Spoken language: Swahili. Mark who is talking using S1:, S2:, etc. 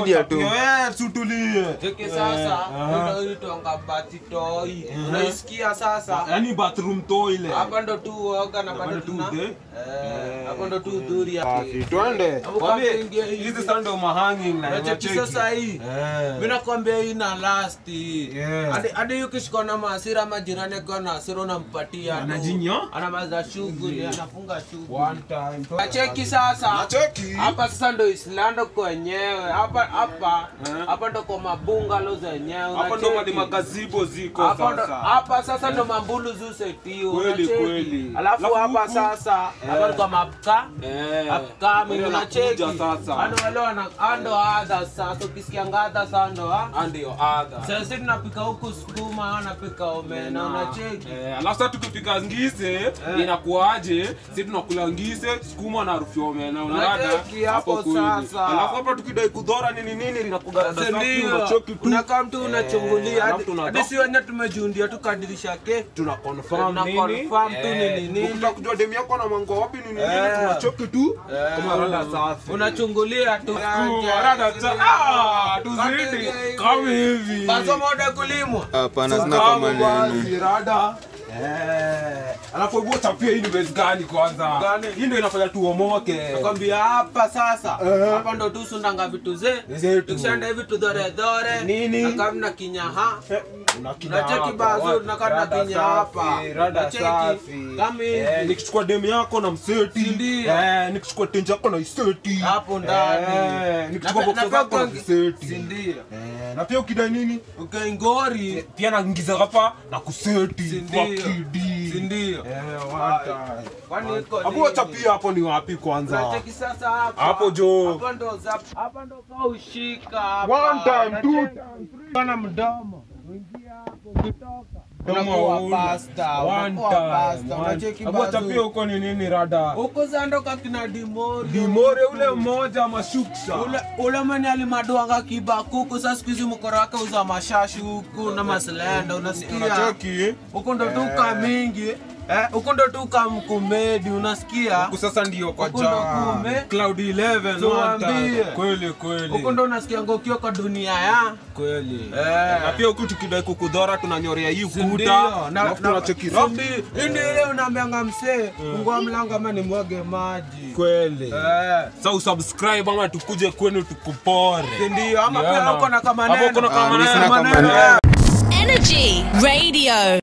S1: Media tu.
S2: Eh, sutulie.
S3: Cheki sasa,
S2: aha.
S3: ndio itwanga bati toi. Unaisikia sasa?
S2: Yaani bathroom toilet.
S3: Hapa ndo tu oga na bado
S2: ndo
S3: tuna. Eh, hapo ndo tu dhuri
S1: Safi, twende.
S2: Hizi sasa ndio mahanging na
S3: unacheki. sasa hii.
S2: Eh.
S3: Mimi nakwambia hii na last. Hadi hadi ukishikwa na masira majirani jirani akiwa na hasira unampatia.
S2: Anajinyo?
S3: Anamaza shughuli, anafunga shughuli.
S2: One time.
S3: Nacheki sasa. Hapa sasa ndo Islando kwenyewe. Hapa hapa
S2: Eh.
S3: hapa ndo kwa mabungalo zenyewe.
S2: Hapa ndo mali magazibo ziko
S3: Hapa
S2: sasa.
S3: hapa sasa ndo mambulu zusetiwa
S2: Kweli, kweli.
S3: alafu hapa sasa hapa kwa mapka
S2: Eh.
S3: mimi
S2: Wale
S3: unacheki
S2: wanakuja sasa.
S3: Ano wale wana ando ada sasa ukisikia ngada sasa ndo ha
S2: ndio adha.
S3: sasa sisi tunapika huku sukuma anapika omena unacheki
S2: Eh, alafu sasa tukipika ngise inakuaje? Sisi tunakula ngise, sukuma na harufu ya omena
S3: unaona hapo
S2: kweli.
S3: sasa.
S2: Alafu hapa tukidai kudhora nini nini linakugarada
S3: Sasa
S2: safi unachoki tu.
S3: unakaa mtu unachungulia.
S2: Eh,
S3: hadi si wenye tumejundia tu kadirisha ke
S2: tuna confirm
S3: Tuna
S2: nini?
S3: confirm tu
S2: ni
S3: nini. Nini.
S2: kujua demu yako na mwango wapi ni nini?
S3: Eh.
S2: tunachoki tu. Kama rada safi.
S3: unachungulia tu.
S2: Rada ta- ah, tuzidi. Kama hivi.
S3: basomoda kulimwa.
S1: Hapana, sina
S2: Kama nini. rada. Eh, alafu hebu chapia hii ni base gani kwanza?
S3: Gani?
S2: Hii ndio inafanya tuomoke.
S3: nakwambia hapa sasa
S2: Eh.
S3: hapa ndo tusundanga vitu ze
S2: Zetu.
S3: tukishanda hivi tudhoredhore
S2: Nini?
S3: nakamna kinyaha Unacheki na
S2: rada
S3: kinya hapa.
S2: rada
S3: Unacheki,
S2: safi.
S3: kama hivi.
S2: Eh, nikichukua demu yako na mseti? Eh, nikichukua tenja yako na iseti
S3: hapo ndani
S2: nikichukua
S3: Na-
S2: yako
S3: na-
S2: viseti
S3: ndio
S2: Eh, na pia ukida nini
S3: ukaingori
S2: pia naingiza hapa na kuseti
S3: ndio?
S2: Eh, Hapo
S3: nini?
S2: pia hapo ni wapi kwanza? Hapo jo.
S3: hapa ndo za hapa ndo ka ushika hapa.
S2: One time, two time, three
S3: Bana mdomo uingia hapo ukitoka
S2: Kama
S3: unakuwa
S2: una.
S3: pasta
S2: One
S3: unakuwa
S2: time,
S3: pasta
S2: one-
S3: unacheki
S2: Hapo wacha
S3: bazu.
S2: pia huko ni nini rada?
S3: Huko zandoka kina dimore
S2: dimore ule mmoja mashuksa.
S3: Ule ule mwenye alimaduanga kibakuku sa siku hizi mkoro wake uza mashashi huku na maslenda unasikia? Huko ndo tuka mingi eh, huko ndo tuka mkumedi unasikia?
S2: Huko sasa ndio kwa ja
S3: kume.
S2: cloud 11
S3: Tuambie.
S2: kweli kweli.
S3: Huko ndo unasikia ngokio kwa dunia ya?
S2: Kweli.
S3: Eh.
S2: na pia huku tukidai kukudhora tunanyorea hii ukuta.
S3: Na- tunachekira. ndio? Ile unaambianga msee fungua mlango ama nimwage maji.
S2: Kweli.
S3: Eh.
S2: sa usubscribe ama tukuje kwenu tukupore.
S3: Ndio? Ama
S2: Yeah,
S3: pia
S2: huko
S3: uko na kama neno.
S2: uko na
S1: kama neno.
S4: Energy Radio.